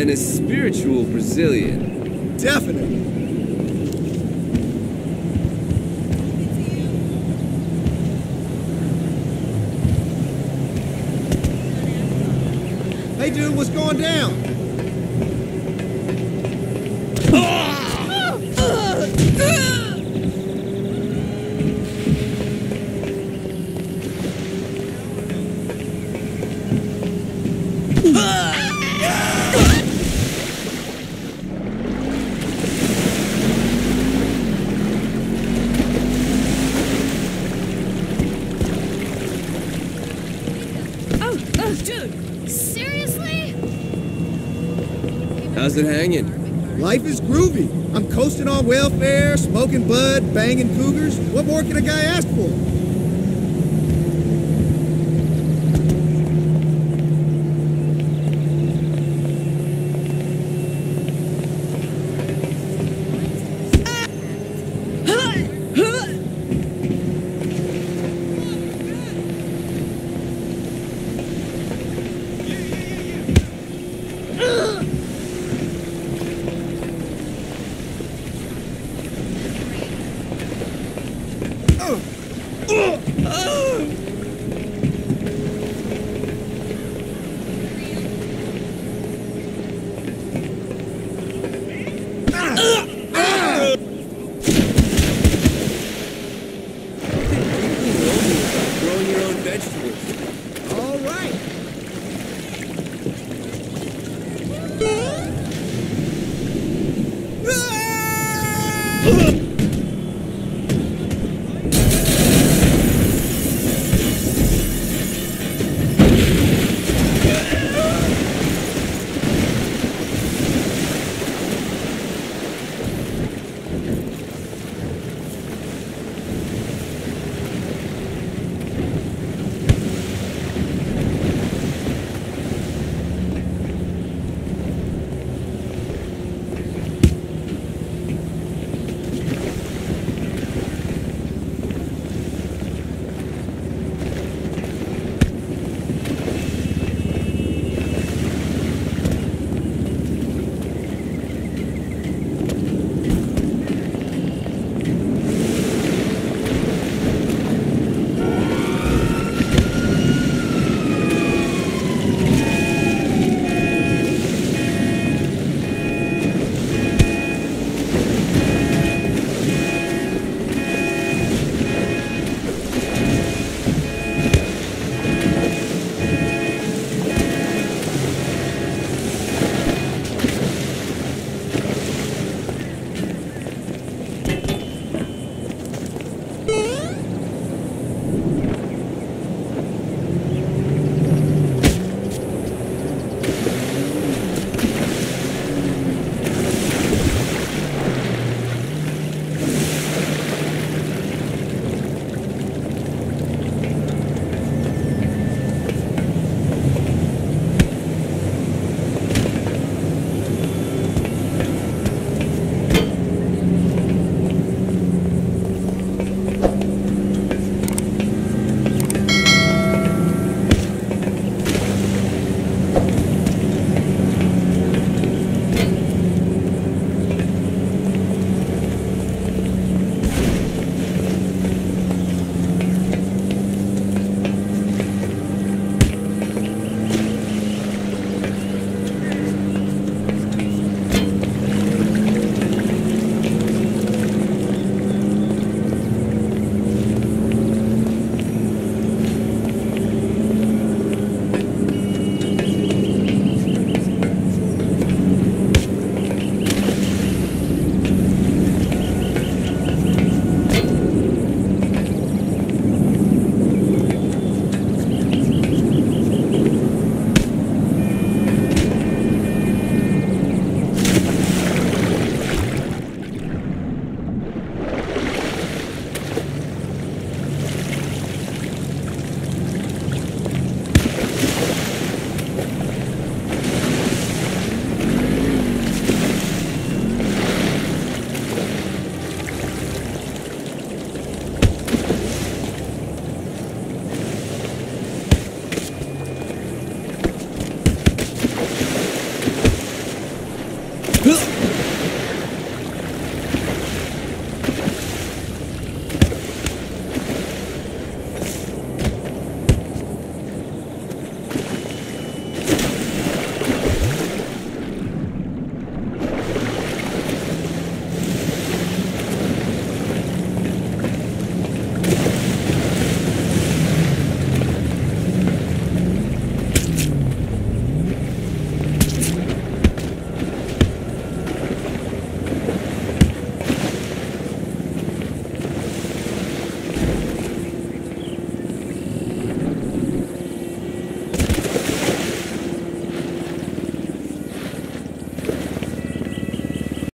and a spiritual Brazilian. Definitely. Hey dude, what's going down? How's it hanging? Life is groovy. I'm coasting on welfare, smoking bud, banging cougars. What more can a guy ask for?